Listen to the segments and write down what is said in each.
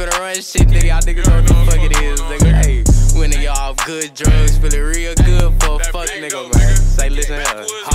finna run shit, nigga. Y'all niggas know what the fuck it is, nigga. Hey, when y'all good drugs, feeling real good for a fuck nigga, man. Say, listen here.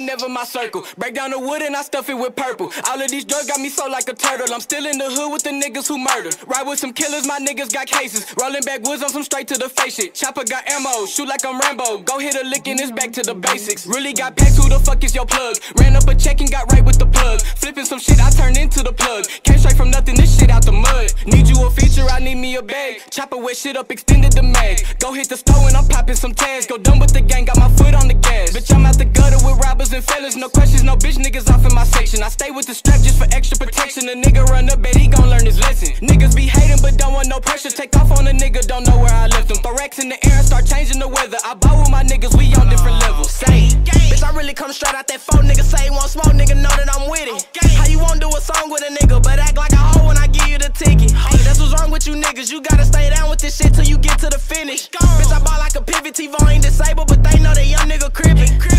Never my circle. Break down the wood and I stuff it with purple. All of these drugs got me so like a turtle. I'm still in the hood with the niggas who murder. Ride with some killers, my niggas got cases. Rolling Backwoods on some straight to the face shit. Chopper got ammo, shoot like I'm Rambo. Go hit a lick and it's back to the basics. Really got packs, who the fuck is your plug? Ran up a check and got right with the plug. Flipping some shit, I turned into the plug. Came straight from nothing, this shit out the mud. Need you a feature, I need me a bag. Chopper wet shit up, extended the mag. Go hit the store and I'm popping some tags. Go done with the gang, got my foot on the gas. Bitch, I'm out the gutter with robbers and fellas. No questions, no bitch niggas off in my section. I stay with the strap just for extra protection. A nigga run up, bet he gon' learn his lesson. Niggas be hating, but don't want no pressure. Take off on a nigga, don't know where I left him. racks in the air and start changing the weather. I ball with my niggas, we on different levels. Say, bitch, I really come straight out that phone. Nigga say he want smoke, nigga know that I'm with it. How you won't do a song with a nigga, but act like a hoe when I give you the ticket? Hey, that's what's wrong with you niggas. You gotta stay down with this shit till you get to the finish. Bitch, I ball like a pivot. TiVo ain't disabled, but they know that young nigga crippin'.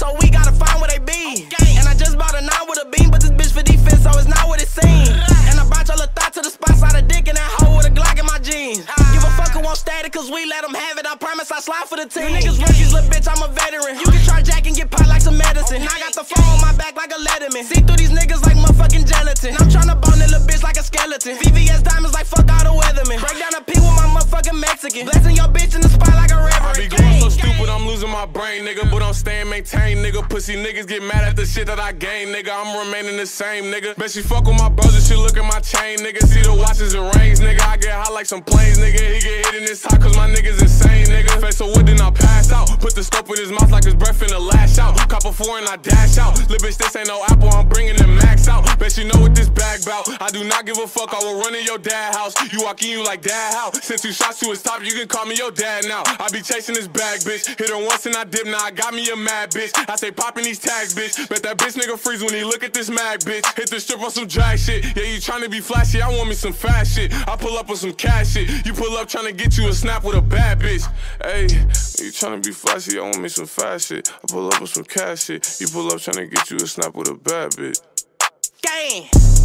So we gotta find where they be. And I just bought a nine with a beam, but this bitch for defense, so it's not what it seems. And I brought your little thought to the spot, side a dick and that hoe with a Glock in my jeans. Give a fuck who won't static, cause we let them have it. I promise I slide for the team. You niggas rookies, little bitch, I'm a veteran. You can try jack and get pot like some medicine. I got the phone on my back like a letterman. See through these niggas like motherfucking gelatin. I'm tryna bone that little bitch like a skeleton. VVS diamonds like fuck all the weathermen. Break down a P with my motherfucking Mexican. Blessing my brain, nigga. But I'm staying maintained, nigga. Pussy niggas get mad at the shit that I gain, nigga. I'm remaining the same, nigga. Bet she fuck with my brother, she look at my chain, nigga. See the watches and rings, nigga. I get hot like some planes, nigga. He get hit in his top cause my niggas insane, nigga. Face a wood, then I pass out. Put the scope in his mouth like his breath in the lash out. A four and I dash out. Bitch, this ain't no apple, I'm bringing the max out. Bet you know what this bag bout. I do not give a fuck, I will run in your dad house. You walk in, you like dad house. Sent two shots to his top, you can call me your dad now. I be chasing this bag, bitch. Hit her once and I dip, now I got me a mad bitch. I say popping these tags, bitch. Bet that bitch nigga freeze when he look at this mag, bitch. Hit the strip on some drag shit. Yeah, you tryna be flashy, I want me some fast shit. I pull up on some cash shit. You pull up tryna get you a snap with a bad bitch. Hey, you tryna be flashy, I want me some fast shit. I pull up with some cash shit. You pull up tryna get you a snap with a bad bitch. Gang.